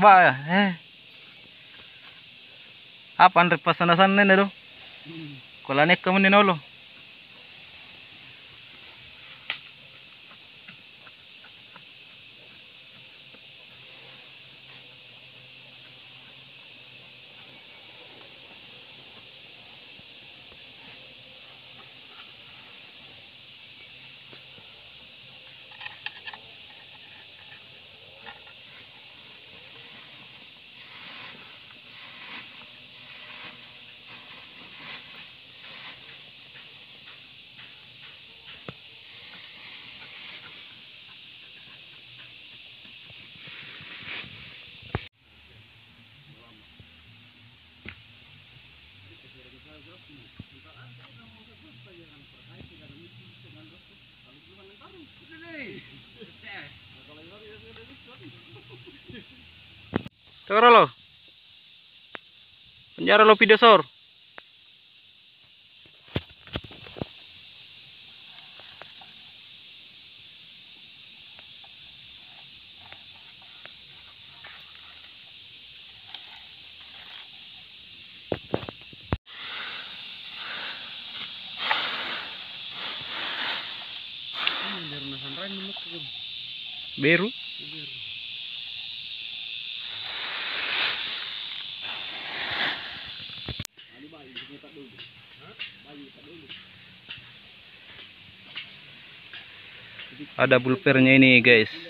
Ba, eh. Apa andre pasanasan nene do? Kola nek kamu ninolo. Tengok lo. Penjara lo pidesor. Beru. Ada bulpernya ini guys.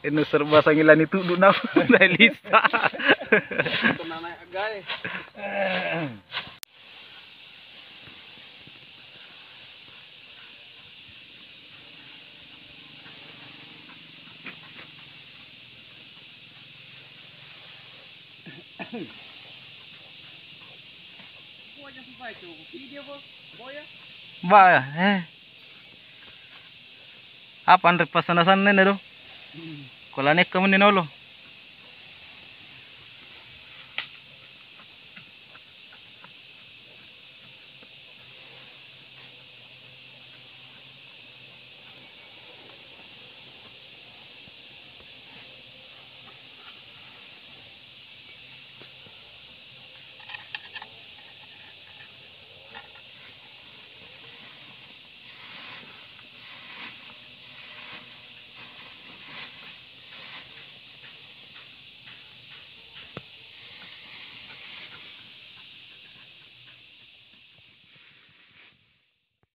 Ini serba sangilan itu duduk nak agay. Ba, eh. Apa andre pasanasan nene do? Kuala Nek kamu ni nolo.